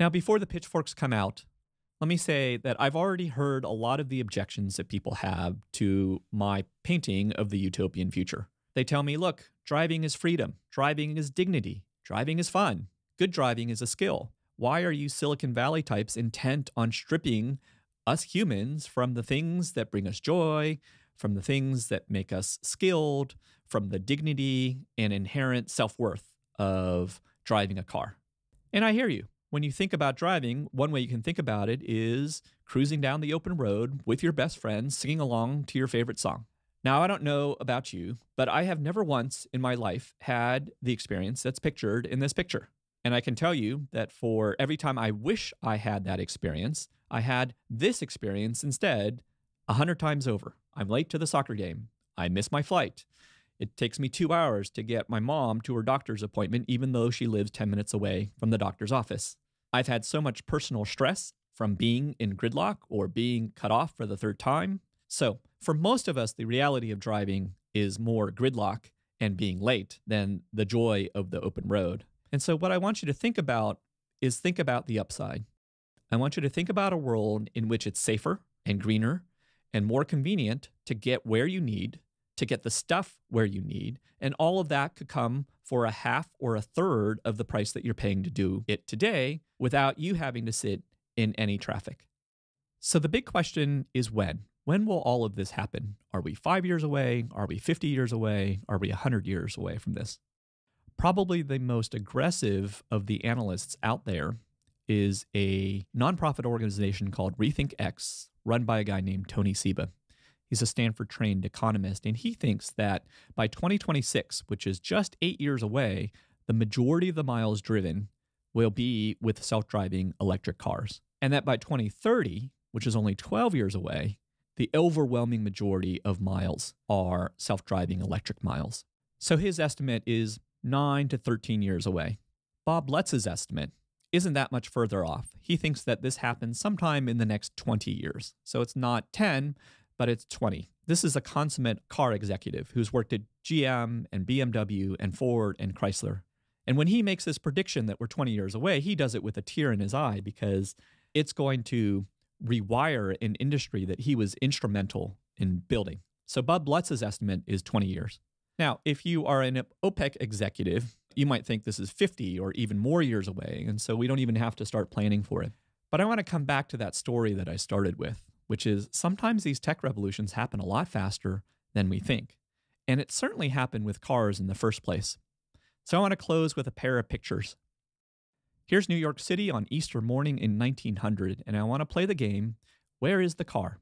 Now, before the pitchforks come out, let me say that I've already heard a lot of the objections that people have to my painting of the utopian future. They tell me, look, driving is freedom, driving is dignity, driving is fun, good driving is a skill. Why are you Silicon Valley types intent on stripping us humans from the things that bring us joy, from the things that make us skilled, from the dignity and inherent self worth of driving a car? And I hear you when you think about driving, one way you can think about it is cruising down the open road with your best friend, singing along to your favorite song. Now, I don't know about you, but I have never once in my life had the experience that's pictured in this picture. And I can tell you that for every time I wish I had that experience, I had this experience instead a hundred times over. I'm late to the soccer game. I miss my flight. It takes me two hours to get my mom to her doctor's appointment, even though she lives 10 minutes away from the doctor's office. I've had so much personal stress from being in gridlock or being cut off for the third time. So, for most of us, the reality of driving is more gridlock and being late than the joy of the open road. And so, what I want you to think about is think about the upside. I want you to think about a world in which it's safer and greener and more convenient to get where you need to get the stuff where you need. And all of that could come for a half or a third of the price that you're paying to do it today without you having to sit in any traffic. So the big question is when? When will all of this happen? Are we five years away? Are we 50 years away? Are we 100 years away from this? Probably the most aggressive of the analysts out there is a nonprofit organization called Rethink X, run by a guy named Tony Seba. He's a Stanford trained economist, and he thinks that by 2026, which is just eight years away, the majority of the miles driven will be with self driving electric cars. And that by 2030, which is only 12 years away, the overwhelming majority of miles are self driving electric miles. So his estimate is 9 to 13 years away. Bob Lutz's estimate isn't that much further off. He thinks that this happens sometime in the next 20 years. So it's not 10, but it's 20. This is a consummate car executive who's worked at GM and BMW and Ford and Chrysler. And when he makes this prediction that we're 20 years away, he does it with a tear in his eye because it's going to rewire an industry that he was instrumental in building. So Bob Lutz's estimate is 20 years. Now, if you are an OPEC executive, you might think this is 50 or even more years away. And so we don't even have to start planning for it. But I want to come back to that story that I started with which is sometimes these tech revolutions happen a lot faster than we think. And it certainly happened with cars in the first place. So I want to close with a pair of pictures. Here's New York City on Easter morning in 1900, and I want to play the game Where is the car?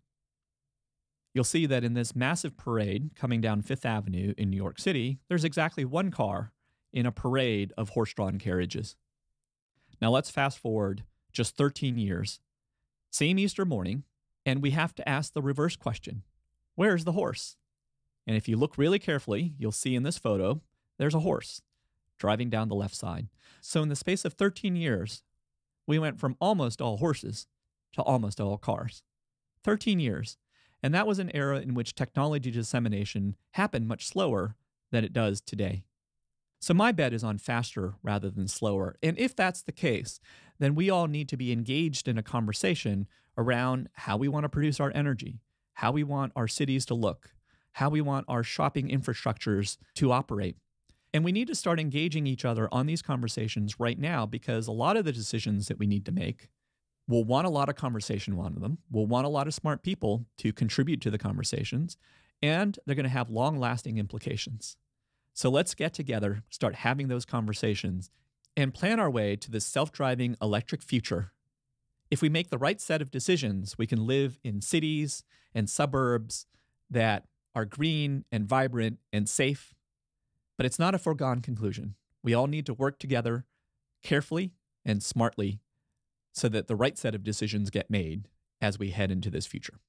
You'll see that in this massive parade coming down Fifth Avenue in New York City, there's exactly one car in a parade of horse drawn carriages. Now let's fast forward just 13 years. Same Easter morning, and we have to ask the reverse question Where's the horse? And if you look really carefully, you'll see in this photo, there's a horse driving down the left side. So, in the space of 13 years, we went from almost all horses to almost all cars. 13 years. And that was an era in which technology dissemination happened much slower than it does today. So my bet is on faster rather than slower. And if that's the case, then we all need to be engaged in a conversation around how we want to produce our energy, how we want our cities to look, how we want our shopping infrastructures to operate. And we need to start engaging each other on these conversations right now because a lot of the decisions that we need to make will want a lot of conversation on them, will want a lot of smart people to contribute to the conversations, and they're going to have long lasting implications. So let's get together, start having those conversations, and plan our way to this self driving electric future. If we make the right set of decisions, we can live in cities and suburbs that are green and vibrant and safe. But it's not a foregone conclusion. We all need to work together carefully and smartly so that the right set of decisions get made as we head into this future.